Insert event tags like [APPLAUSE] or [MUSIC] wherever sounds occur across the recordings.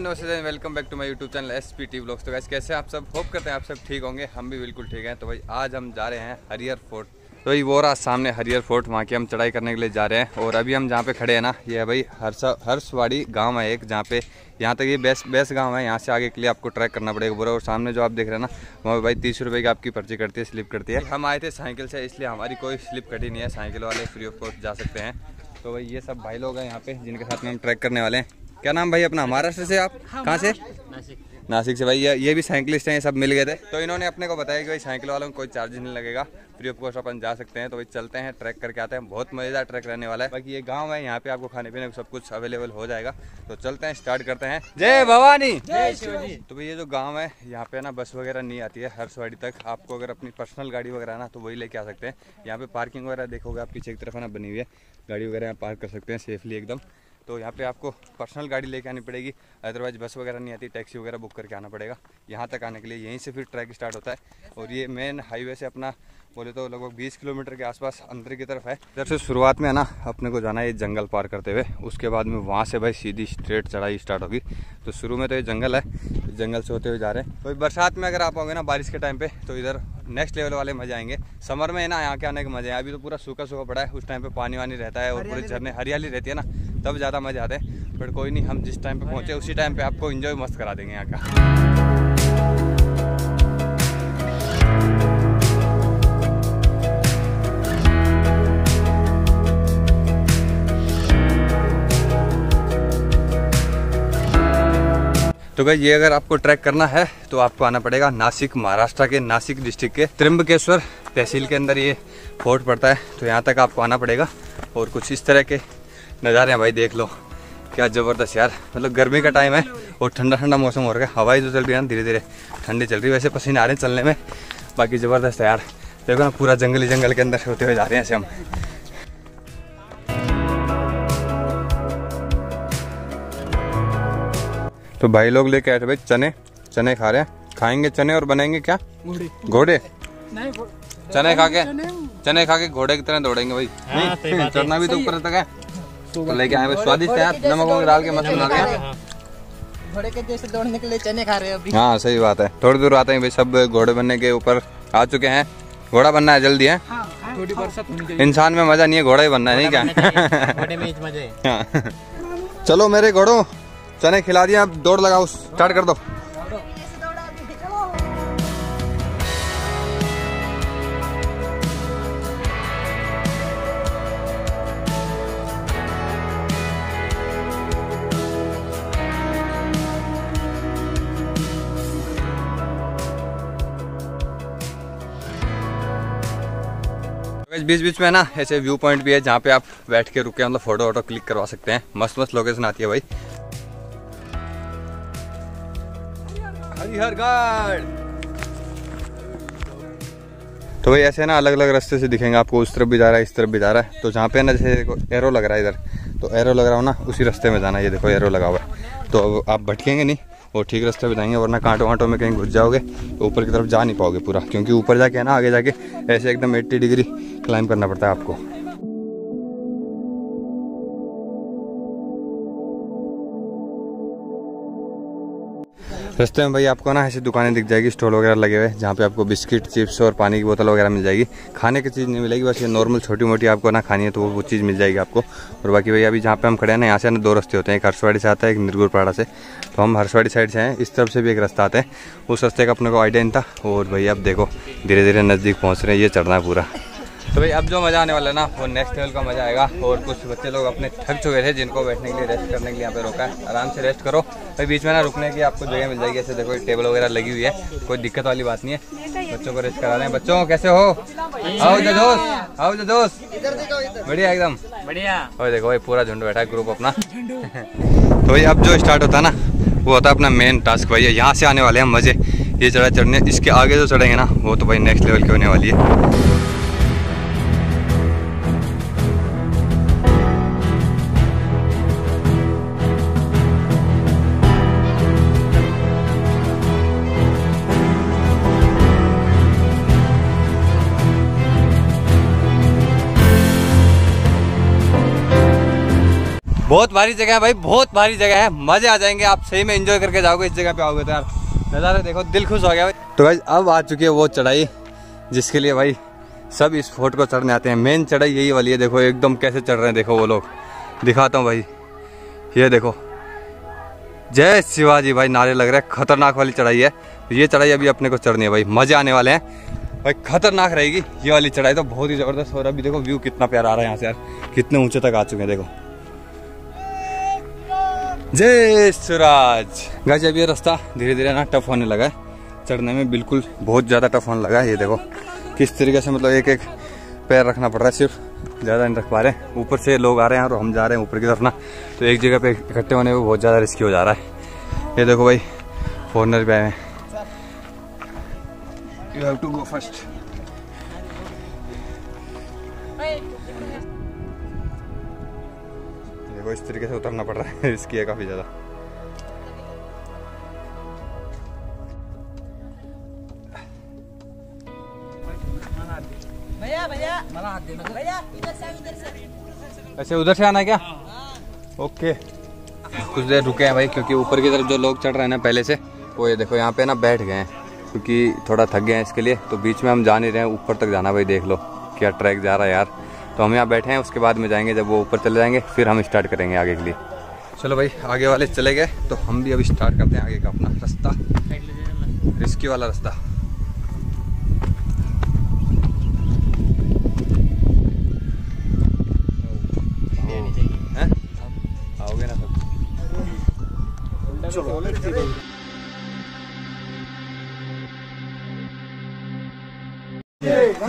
नमस्ते welcome back to my YouTube channel S P T blogs तो guys कैसे आप सब? होप करते हैं आप सब ठीक होंगे। हम भी बिल्कुल ठीक हैं। तो भाई, आज हम जा रहे हैं हरियर फोर्ट तो भाई, वो रहा सामने हरियर फोर्ट वहाँ की हम चढ़ाई करने के लिए जा रहे हैं। और अभी हम जहाँ पे खड़े हैं ना, ये है भाई हर्ष, हर्षवाड़ी गाँव है एक, जहाँ पे यहाँ तक ये बेस्ट बेस्ट गाँव है। यहाँ से आगे के लिए आपको ट्रैक करना पड़ेगा पूरा। और सामने जो आप देख रहे हैं ना, वहाँ पर भाई तीस रुपये की आपकी पर्ची करती है स्लिप करती है। हम आए थे साइकिल से, इसलिए हमारी कोई स्लिप कटी नहीं है। साइकिल वाले फ्री ऑफ़ कॉस्ट जा सकते हैं। तो भाई, ये सब भाई लोग हैं यहाँ पे, जिनके साथ में हम ट्रैक करने वाले हैं। क्या नाम भाई अपना? महाराष्ट्र से आप? कहाँ से? नासिक। से। भाई ये ये भी साइकिलिस्ट हैं ये सब मिल गए थे। तो इन्होंने अपने को बताया कि भाई साइकिल वालों को कोई चार्ज नहीं लगेगा। फ्री ऑफ़ कॉस्ट अपन जा सकते हैं। तो भाई चलते हैं ट्रैक करके आते हैं। बहुत मज़ेदार ट्रैक रहने वाला है। बाकी ये गाँव है यहाँ पे आपको खाने पीने को सब कुछ अवेलेबल हो जाएगा। तो चलते हैं स्टार्ट करते हैं। जय भवानी! तो भाई ये जो गाँव है यहाँ पे ना बस वगैरह नहीं आती है हर हर्षवाड़ी तक। आपको अगर अपनी पर्सनल गाड़ी वगैरह ना तो वही लेके आ सकते हैं। यहाँ पे पार्किंग वगैरह देखोगे आप पीछे की तरफ़ है ना बनी हुई है। गाड़ी वगैरह यहाँ पार्क कर सकते हैं सेफली एकदम। तो यहाँ पे आपको पर्सनल गाड़ी लेके आनी पड़ेगी। अदरवाइज़ बस वगैरह नहीं आती टैक्सी वगैरह बुक करके आना पड़ेगा। यहाँ तक आने के लिए यहीं से फिर ट्रैक स्टार्ट होता है। और ये मेन हाईवे से अपना बोले तो लगभग 20 किलोमीटर के आसपास अंदर की तरफ़ है। इधर से शुरुआत में है ना अपने को जाना है ये जंगल पार करते हुए। उसके बाद में वहाँ से भाई सीधी स्ट्रेट चढ़ाई स्टार्ट होगी। तो शुरू में तो ये जंगल है जंगल से होते हुए जा रहे हैं। तो बरसात में अगर आप आओगे ना बारिश के टाइम पे तो इधर नेक्स्ट लेवल वाले मज़े आएँगे। समर में ना यहाँ के आने के मज़े हैं। अभी तो पूरा सूखा सूखा पड़ा है उस टाइम पे पानी वानी रहता है और पूरे झरने हरियाली रहती है ना। तब ज़्यादा मज़ा आते हैं। बट कोई नहीं हम जिस टाइम पे पहुँचे उसी टाइम पे आपको इन्जॉय मस्त करा देंगे यहाँ का। तो भाई ये अगर आपको ट्रैक करना है तो आपको आना पड़ेगा नासिक महाराष्ट्र के नासिक डिस्ट्रिक्ट के त्रिम्बकेश्वर तहसील के अंदर ये फोर्ट पड़ता है। तो यहाँ तक आपको आना पड़ेगा और कुछ इस तरह के नज़ारे हैं भाई देख लो। क्या ज़बरदस्त यार। मतलब गर्मी का टाइम है और ठंडा ठंडा मौसम हो रहा है। हवाई जो चल रही है ना धीरे धीरे ठंडी चल रही है। वैसे पसीने आ रहे हैं चलने में। बाकी ज़बरदस्त है यार। देखो ना पूरा जंगली जंगल के अंदर होते हुए जा रहे हैं ऐसे हम। तो भाई लोग लेके आए थे भाई चने। चने खा रहे हैं। खाएँगे चने और बनाएँगे क्या? घोड़े। चने खा के? चने। खा के घोड़े की तरह दौड़ेंगे भाई। चढ़ना भी तो ऊपर तक है। तो लेके आए स्वादिष्ट है नमक वमक डाल के मस्त बना के घोड़े के जैसे दौड़ने के लिए चने खा रहे हैं अभी। हाँ सही बात है। थोड़ी दूर आते हैं भाई सब घोड़े बनने के ऊपर आ चुके हैं। घोड़ा बनना है जल्दी है? थोड़ी बरसात इंसान में मज़ा नहीं है घोड़ा ही बनना है नहीं क्या? [LAUGHS] घोड़े में मज़े हाँ। चलो मेरे घोड़ो चने खिला दिया अब दौड़ लगाओ स्टार्ट कर दो। बीच बीच में ना ऐसे व्यू पॉइंट भी है जहाँ पे आप बैठ के रुके मतलब फ़ोटो वोटो क्लिक करवा सकते हैं। मस्त मस्त लोकेशन आती है भाई। तो भाई ऐसे ना अलग अलग रास्ते से दिखेंगे आपको, उस तरफ़ भी जा रहा है, इस तरफ़ भी जा रहा है। तो जहाँ पे ना जैसे एरो लग रहा है इधर। तो एरो लग रहा हो ना, उसी रास्ते में जाना ये देखो एरो लगा हुआ है। तो अब आप भटकेंगे नहीं और ठीक रास्ते पर जाएँगे, वरना कांटों वांटों में कहीं घुस जाओगे तो ऊपर की तरफ़ जा नहीं पाओगे पूरा, क्योंकि ऊपर जाके है ना आगे जाके ऐसे एकदम 80 डिग्री क्लाइंब करना पड़ता है आपको। रास्ते में भाई, आपको ना ऐसी दुकानें दिख जाएगी, स्टॉल वगैरह लगे हुए जहाँ पे आपको बिस्किट, चिप्स और पानी की बोतल वगैरह मिल जाएगी। खाने की चीज़ नहीं मिलेगी, बस ये नॉर्मल छोटी मोटी आपको ना खानी है तो वो वो चीज़ मिल जाएगी आपको। और बाकी भाई, अभी जहाँ पे हम खड़े हैं ना, यहाँ से ना दो रास्ते होते हैं, एक हर्षवाड़ी से आता है, एक निर्गुरपाड़ा से। तो हम हर्षवाड़ी साइड से हैं, इस तरफ़ से भी एक रास्ता आता है। उस रास्ते का अपने को आइडिया नहीं था, और भाई, अब देखो धीरे धीरे नज़दीक पहुँच रहे हैं, ये चढ़ना है पूरा। तो भाई अब जो मज़ा आने वाला है ना वो नेक्स्ट लेवल का मज़ा आएगा। और कुछ बच्चे लोग अपने थक चुके थे जिनको बैठने के लिए रेस्ट करने के लिए यहाँ पे रोका है। आराम से रेस्ट करो। भाई बीच में ना रुकने की आपको जगह मिल जाएगी। ऐसे देखो टेबल वगैरह लगी हुई है। कोई दिक्कत वाली बात नहीं है। बच्चों को रेस्ट करा रहे हैं। बच्चों कैसे हो? आओ जो दोस्त आओ जो दोस्त बढ़िया एकदम। बढ़िया। और देखो भाई पूरा झुंड बैठा है ग्रुप अपना। [LAUGHS] तो भाई अब जो स्टार्ट होता है ना वो होता है अपना मेन टास्क भाई। यहाँ से आने वाले हैं मज़े। ये चढ़ा चढ़ने इसके आगे जो चढ़ेंगे ना वो तो भाई नेक्स्ट लेवल की होने वाली है। बहुत भारी जगह है भाई, बहुत भारी जगह है। मज़े आ जाएँगे, आप सही में एंजॉय करके जाओगे, इस जगह पे आओगे तो यार। नज़ारे देखो, दिल खुश हो गया भाई। तो भाई अब आ चुकी है वो चढ़ाई, जिसके लिए भाई सब इस फोर्ट को चढ़ने आते हैं। मेन चढ़ाई यही वाली है, देखो एकदम कैसे चढ़ रहे हैं, देखो वो लोग। दिखाता हूँ भाई। ये देखो। जय शिवाजी भाई, नारे लग रहे हैं। खतरनाक वाली चढ़ाई है। ये चढ़ाई अभी अपने को चढ़नी है भाई। मज़े आने वाले हैं। भाई, खतरनाक रहेगी। ये वाली चढ़ाई तो बहुत ही ज़बरदस्त, और अभी देखो व्यू कितना प्यारा आ रहा है यहाँ से यार। कितने ऊँचे तक आ चुके हैं, देखो। जय सुराज गाइस अब ये रास्ता धीरे धीरे ना टफ होने लगा है। चढ़ने में बिल्कुल बहुत ज़्यादा टफ होने लगा है ये देखो। किस तरीके से मतलब एक एक पैर रखना पड़ रहा है सिर्फ़ ज़्यादा नहीं रख पा रहे हैं। ऊपर से लोग आ रहे हैं और हम जा रहे हैं ऊपर की तरफ़ ना। तो एक जगह पे इकट्ठे होने में बहुत ज़्यादा रिस्की हो जा रहा है। ये देखो भाई फॉरनर भी आए हैं। You have to go first देखो इस तरीके से उतरना पड़ रहा है [LAUGHS] रिस्की है काफ़ी ज़्यादा। भैया भैया। मला हात दे ना भैया इधर से इधर से अच्छा उधर से आना है क्या? ओके। कुछ देर रुके हैं भाई क्योंकि ऊपर की तरफ़ जो लोग चढ़ रहे हैं ना पहले से वो ये देखो यहाँ पे ना बैठ गए हैं क्योंकि थोड़ा थक गए हैं इसके लिए तो बीच में हम जा नहीं रहे हैं ऊपर तक जाना भाई देख लो क्या ट्रैक जा रहा है यार। तो हम यहाँ बैठे हैं उसके बाद में जाएँगे जब वो ऊपर चले जाएँगे फिर हम स्टार्ट करेंगे आगे के लिए। चलो भाई आगे वाले चले गए तो हम भी अभी स्टार्ट करते हैं आगे का अपना रास्ता। रिस्की वाला रास्ता। आओगे ना सब?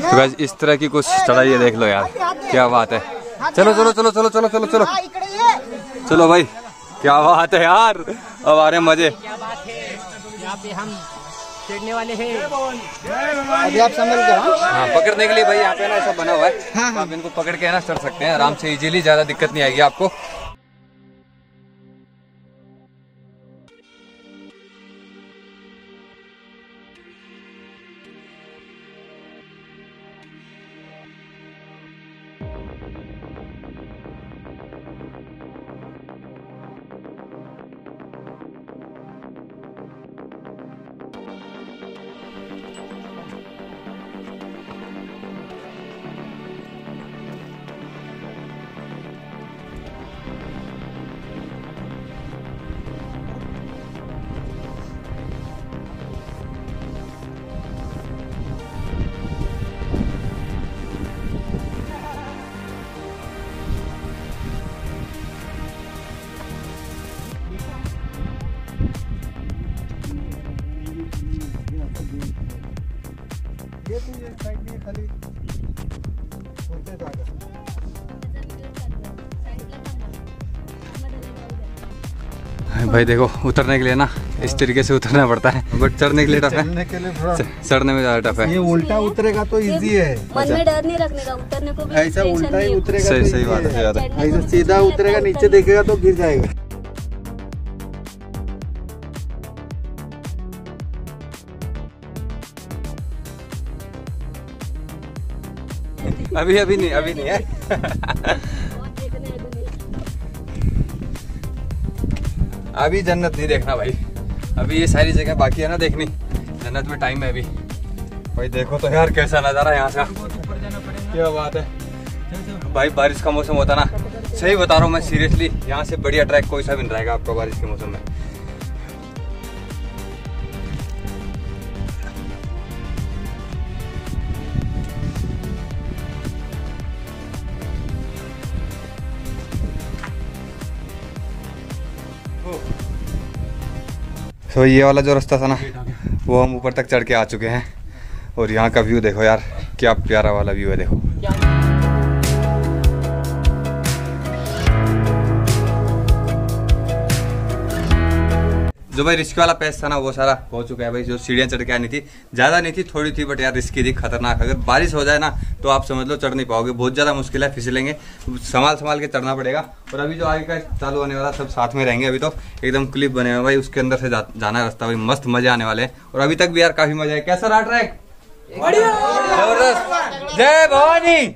तो इस तरह की कुछ चढ़ाई है देख लो यार। क्या बात है? चलो चलो चलो चलो चलो चलो चलो। चलो भाई क्या बात है यार। अब आ रहे हैं मज़े। यहाँ पे हम चढ़ने वाले हैं। अभी आप संभल के हाँ? हाँ? पकड़ने के लिए भाई यहाँ पे ना ऐसा बना हुआ है। हाँ। आप इनको पकड़ के ना चढ़ सकते हैं। आराम से इजीली ज़्यादा दिक्कत नहीं आएगी आपको। भाई देखो उतरने के लिए ना इस तरीके से उतरना पड़ता है बट चढ़ने के लिए टफ है। चढ़ने के लिए थोड़ा च- चढ़ने में ज़्यादा टफ है। ये उल्टा उतरेगा तो इजी है। मन में डर नहीं रखने का उतरने को भी ऐसा उल्टा ही नहीं उतरेगा सही तो सही बात है है। सही बात है ऐसा सीधा उतरेगा नीचे देखेगा तो गिर जाएगा। अभी अभी नहीं अभी नहीं, है। अभी जन्नत नहीं देखना भाई। अभी ये सारी जगह बाकी है ना देखनी। जन्नत में टाइम है अभी। भाई देखो तो यार कैसा नज़ारा यहाँ से क्या बात है। भाई बारिश का मौसम होता ना। सही बता रहा हूँ मैं सीरियसली यहाँ से बढ़िया ट्रैक कोई सा भी नहीं रहेगा आपको बारिश के मौसम में। तो ये वाला जो रास्ता था ना वो हम ऊपर तक चढ़ के आ चुके हैं। और यहाँ का व्यू देखो यार क्या प्यारा वाला व्यू है देखो। जो भाई रिस्क वाला पैस था ना वो सारा हो चुका है भाई जो सीढ़ियाँ चढ़ के आनी थी। ज़्यादा नहीं थी थोड़ी थी बट यार रिस्की थी खतरनाक। अगर बारिश हो जाए ना तो आप समझ लो चढ़ नहीं पाओगे। बहुत ज़्यादा मुश्किल है फिसलेंगे। संभाल संभाल के चढ़ना पड़ेगा। और अभी जो आगे का चालू होने वाला सब साथ में रहेंगे अभी तो। एकदम क्लिप बने हुए भाई उसके अंदर से जा, जाना रास्ता भाई। मस्त मज़े आने वाले हैं। और अभी तक भी यार काफ़ी मज़ा है कैसा रहा ट्रैक ज़बरदस्त। जय भवानी।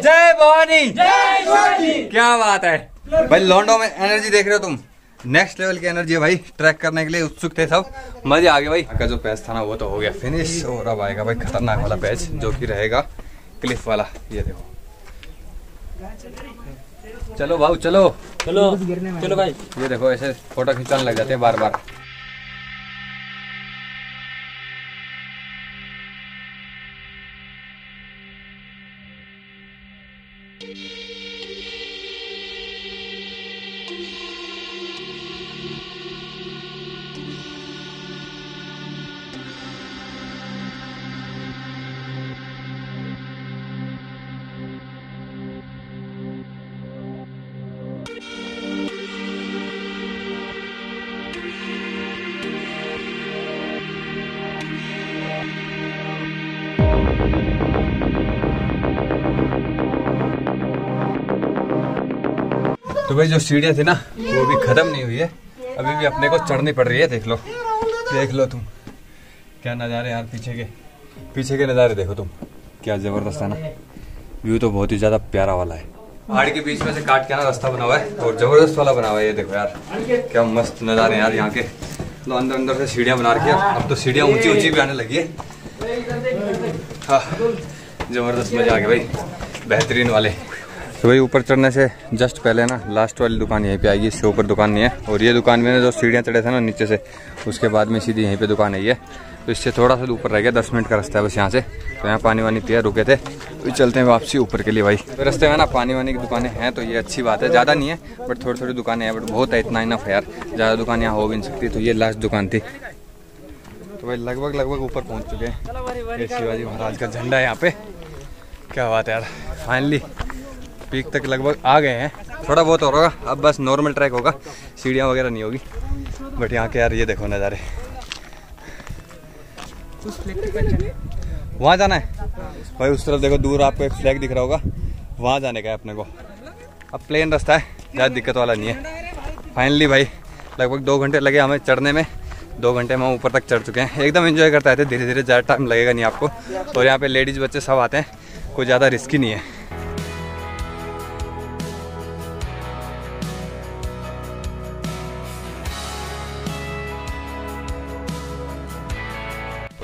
जय भवानी। क्या बात है। भाई लॉन्डो में एनर्जी देख रहे हो तुम? नेक्स्ट लेवल की एनर्जी है भाई ट्रैक करने के लिए उत्सुक थे सब। मज़े आ गए भाई। का जो पैच था ना वो तो हो गया फिनिश और अब आएगा भाई खतरनाक वाला पैच जो कि रहेगा क्लिफ वाला। ये देखो। चलो भाऊ चलो। चलो। चलो भाई। ये देखो ऐसे फ़ोटो खिंचाने लग जाते हैं बार बार तो भाई जो सीढ़ियाँ थी ना, वो भी खत्म नहीं हुई है। अभी भी अपने को चढ़नी पड़ रही है, देख लो। देख लो तुम। क्या नज़ारे यार पीछे के। पीछे के नज़ारे देखो तुम। क्या ज़बरदस्त है ना। व्यू तो बहुत ही ज़्यादा प्यारा वाला है। पहाड़ के बीच में से काट के ना रास्ता बना हुआ है, और ज़बरदस्त वाला बना हुआ है ये देखो यार। क्या मस्त नज़ारे यार यहाँ के। तो अंदर अंदर से सीढ़ियाँ बना रखी है। अब तो सीढ़ियाँ ऊँची ऊँची भी आने लगी है। हाँ ज़बरदस्त मज़ा आ गया भाई। बेहतरीन वाले। तो भाई ऊपर चढ़ने से जस्ट पहले ना लास्ट वाली दुकान यहीं पे आएगी, इससे ऊपर दुकान नहीं है। और ये दुकान में ना जो सीढ़ियाँ चढ़े थे ना नीचे से, उसके बाद में सीधी यहीं पे दुकान आई है। तो इससे थोड़ा सा ऊपर रह गया, दस मिनट का रास्ता है बस यहाँ से। तो यहाँ पानी वानी पिया रुके थे। तो चलते हैं वापसी ऊपर के लिए भाई। तो रास्ते में ना पानी वानी की दुकानें हैं तो ये अच्छी बात है। ज़्यादा नहीं है बट थोड़ी थोड़ी दुकानें हैं बट बहुत है, इतना इनफ यार। ज़्यादा दुकान यहाँ हो भी नहीं सकती तो ये लास्ट दुकान थी। तो भाई लगभग लगभग ऊपर पहुँच चुके हैं। शिवाजी महाराज का झंडा है यहाँ पे। क्या बात है यार फाइनली पीक तक लगभग आ गए हैं। थोड़ा बहुत और होगा। अब बस नॉर्मल ट्रैक होगा। सीढ़ियाँ वगैरह नहीं होगी। बट यहाँ के यार ये देखो नज़ारे। वहाँ जाना है? भाई, उस तरफ़ देखो, दूर आपको एक फ्लैग दिख रहा होगा। वहाँ जाने का है अपने को। अब प्लेन रास्ता है। ज़्यादा दिक्कत वाला नहीं है। फाइनली भाई, लगभग दो घंटे लगे हमें चढ़ने में। दो घंटे में हम ऊपर तक चढ़ चुके हैं। एकदम एंजॉय करते रहते धीरे धीरे ज़्यादा टाइम लगेगा नहीं आपको। और यहाँ पे लेडीज़ बच्चे सब आते हैं। कोई ज़्यादा रिस्की नहीं है।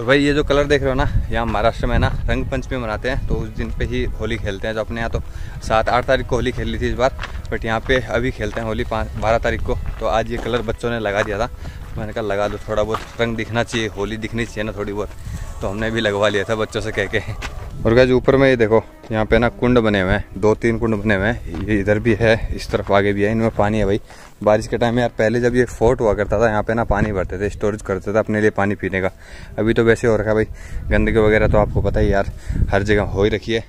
और भाई, ये जो कलर देख रहे हो ना यहाँ महाराष्ट्र में ना, रंग पंचमी मनाते हैं तो उस दिन पे ही होली खेलते हैं। जो अपने यहाँ तो सात, आठ तारीख को होली खेल ली थी इस बार, बट यहाँ पे अभी खेलते हैं होली पाँच, बारह तारीख को। तो आज ये कलर बच्चों ने लगा दिया था। मैंने कहा, लगा दो, थोड़ा बहुत रंग दिखना चाहिए, होली दिखनी चाहिए ना थोड़ी बहुत। तो हमने भी लगवा लिया था बच्चों से कह के। और गैज ऊपर में ये देखो यहाँ पे ना कुंड बने हुए हैं, दो तीन कुंड बने हुए हैं। ये इधर भी है, इस तरफ़ आगे भी है, इनमें पानी है भाई। बारिश के टाइम में यार, पहले जब ये फोर्ट हुआ करता था, यहाँ पे ना पानी भरते थे, स्टोरेज करते थे अपने लिए पानी पीने का। अभी तो वैसे हो रखा है भाई, गंदगी वगैरह तो आपको पता ही यार, हर जगह हो ही रखी है।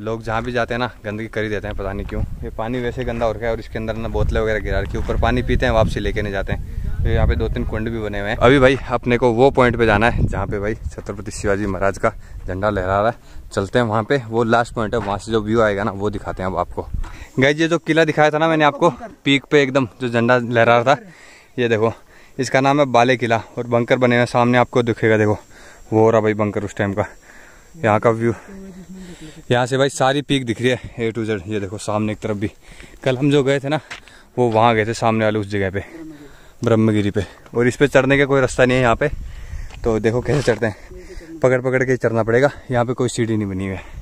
लोग जहाँ भी जाते हैं ना, गंदगी कर ही देते हैं, पता नहीं क्यों। ये पानी वैसे गंदा हो रखा है और इसके अंदर ना बोतलें वगैरह गिरा रखी ऊपर पानी पीते हैं, वापसी लेके नहीं जाते हैं। तो यहाँ पे दो तीन कुंड भी बने हुए हैं। अभी भाई, अपने को वो पॉइंट पे जाना है, जहाँ पे भाई छत्रपति शिवाजी महाराज का झंडा लहरा रहा है। चलते हैं वहाँ पे। वो लास्ट पॉइंट है, वहाँ से जो व्यू आएगा ना, वो दिखाते हैं अब आपको। गई ये जो किला दिखाया था ना मैंने आपको पीक पे एकदम जो झंडा लहरा रहा था, ये देखो, इसका नाम है बाले किला और बंकर बने हुए सामने आपको दिखेगा, देखो, वो हो रहा भाई बंकर उस टाइम का। यहाँ का व्यू यहाँ से भाई सारी पीक दिख रही है ए टू जेड ये देखो, सामने एक तरफ़ भी। कल हम जो गए थे ना, वो वहाँ गए थे, सामने वाले उस जगह पे, ब्रह्मगिरी पे। और इस पे चढ़ने का कोई रास्ता नहीं है यहाँ पे। तो देखो कैसे चढ़ते हैं। पकड़ पकड़ के चढ़ना पड़ेगा। यहाँ पे कोई सीढ़ी नहीं बनी हुई है।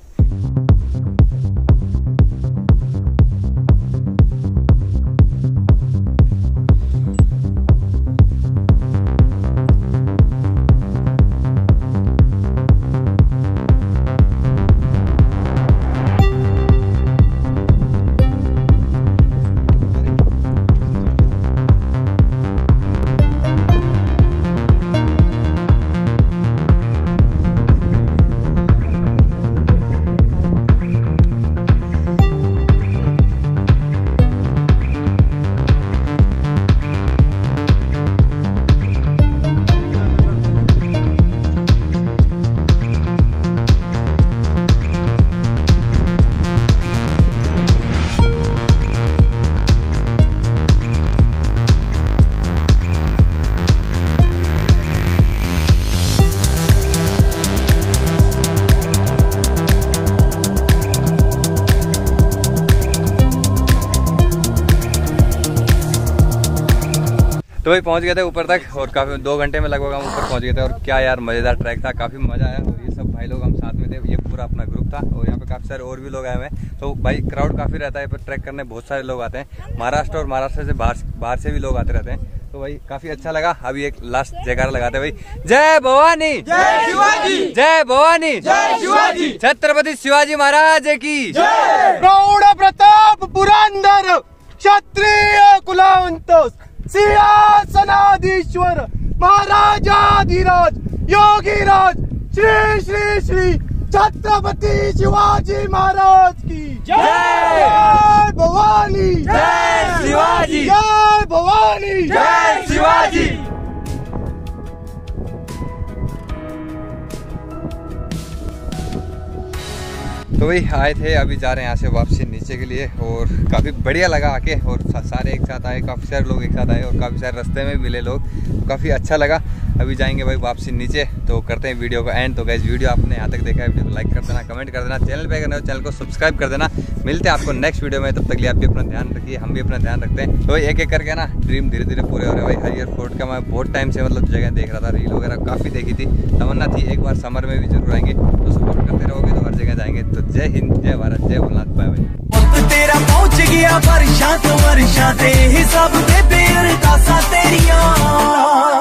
तो वही पहुँच गए थे ऊपर तक और काफ़ी दो घंटे में लगभग हम ऊपर पहुँच गए थे और क्या यार मज़ेदार ट्रैक था काफ़ी मज़ा आया। और ये सब भाई लोग हम साथ में थे ये पूरा अपना ग्रुप था और यहाँ पे काफ़ी सारे और भी लोग आए हुए हैं। तो भाई क्राउड काफ़ी रहता है पर ट्रैक करने बहुत सारे लोग आते हैं। महाराष्ट्र और महाराष्ट्र से बाहर बाहर से भी लोग आते रहते हैं। तो भाई काफ़ी अच्छा लगा अभी एक लास्ट जयकारा लगाते हैं भाई। जय भवानी! जय शिवाजी! जय भवानी! जय शिवाजी! छत्रपति शिवाजी महाराज की! प्रौढ प्रताप पुरंदर क्षत्रिय कुलावंत सिंहासनाधीश्वर महाराजाधिराज योगीराज श्री श्री श्री छत्रपति शिवाजी महाराज की। जय भवानी। जय शिवाजी। जय भवानी। जय शिवाजी। तो वही आए थे, अभी जा रहे हैं यहाँ से वापसी नीचे के लिए और काफ़ी बढ़िया लगा आके और सारे एक साथ आए, काफ़ी सारे लोग एक साथ आए और काफ़ी सारे रास्ते में मिले लोग, काफ़ी अच्छा लगा। अभी जाएँगे भाई वापसी नीचे तो करते हैं वीडियो को एंड तो गैस वीडियो आपने यहाँ तक देखा है, वीडियो को लाइक कर देना कमेंट कर देना चैनल पे अगर नए चैनल को सब्सक्राइब कर देना। मिलते हैं आपको नेक्स्ट वीडियो में, तब तक लिए आप भी अपना ध्यान रखिए, हम भी अपना ध्यान रखते हैं। तो एक एक करके ना ड्रीम धीरे धीरे पूरे हो रहे भाई। हरियर फोर्ट का मैं बहुत टाइम से मतलब जगह देख रहा था रील वगैरह काफ़ी देखी थी। तमन्ना थी, एक बार समर में भी ज़रूर आएँगे तो सपोर्ट करते रहोगे तो हर जगह जाएँगे। तो जय हिंद, जय भारत, जय भोलनाथ बाय बाय तेरा पहुँच गया तो हिसाब दे दासा तेरिया।